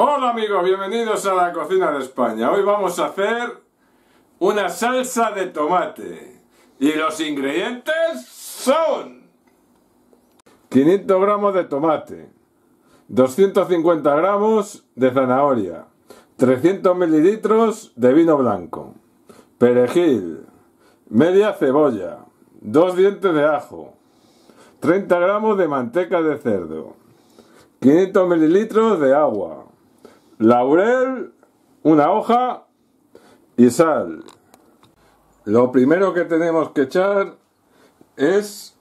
Hola amigos, bienvenidos a la cocina de España. Hoy vamos a hacer una salsa de tomate. Y los ingredientes son 500 gramos de tomate, 250 gramos de zanahoria, 300 mililitros de vino blanco, perejil, media cebolla, dos dientes de ajo, 30 gramos de manteca de cerdo, 500 mililitros de agua, laurel, una hoja y sal. Lo primero que tenemos que echar es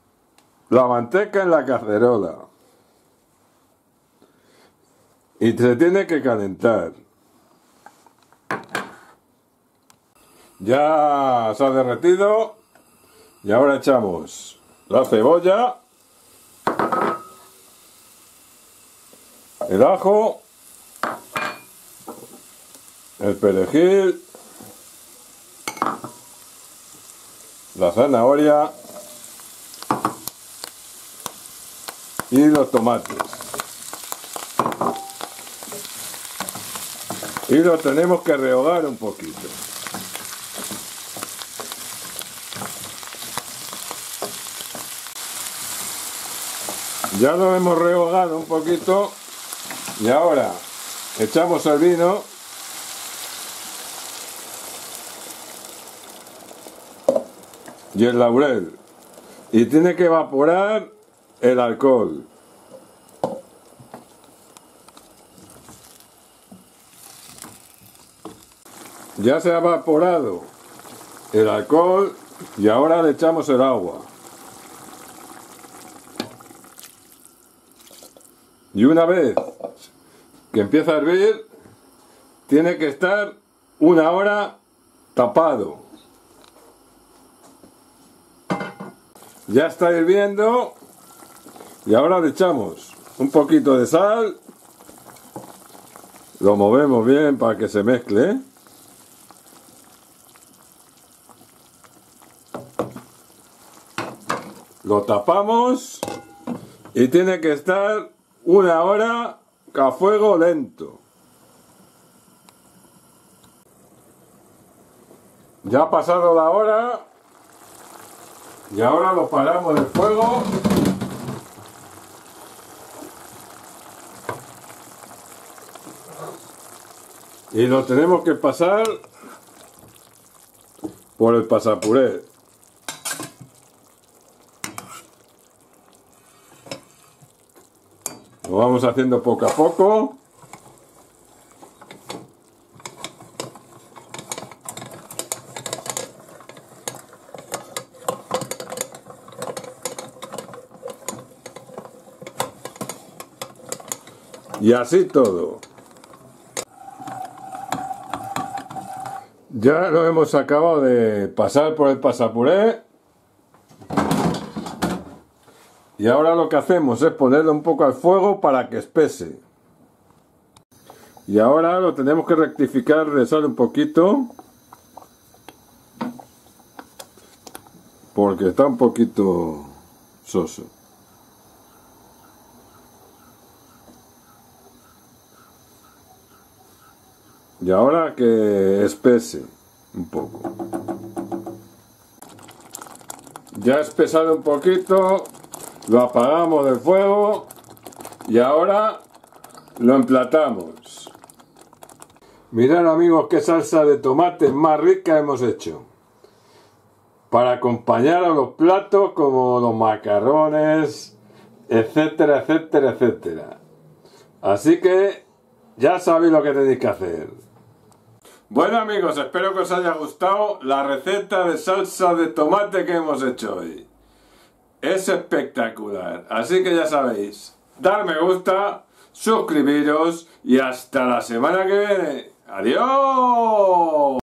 la manteca en la cacerola. Y se tiene que calentar. Ya se ha derretido. Y ahora echamos la cebolla, el ajo el perejil, la zanahoria y los tomates. Y lo tenemos que rehogar un poquito. Ya lo hemos rehogado un poquito y ahora echamos el vino y el laurel. Y tiene que evaporar el alcohol. Ya se ha evaporado el alcohol y ahora le echamos el agua. Y una vez que empieza a hervir, tiene que estar una hora tapado. Ya está hirviendo. Y ahora le echamos un poquito de sal. Lo movemos bien para que se mezcle. Lo tapamos y tiene que estar una hora a fuego lento. Ya ha pasado la hora y ahora lo paramos del fuego. Y lo tenemos que pasar por el pasapuré. Lo vamos haciendo poco a poco. Y así todo. Ya lo hemos acabado de pasar por el pasapuré. Y ahora lo que hacemos es ponerlo un poco al fuego para que espese. Y ahora lo tenemos que rectificar de un poquito. Porque está un poquito soso. Y ahora que espese un poco. Ya ha espesado un poquito, lo apagamos del fuego y ahora lo emplatamos. Mirad amigos qué salsa de tomate más rica hemos hecho. Para acompañar a los platos como los macarrones, etcétera, etcétera, etcétera. Así que ya sabéis lo que tenéis que hacer. Bueno amigos, espero que os haya gustado la receta de salsa de tomate que hemos hecho hoy. Es espectacular, así que ya sabéis, dar me gusta, suscribiros y hasta la semana que viene. ¡Adiós!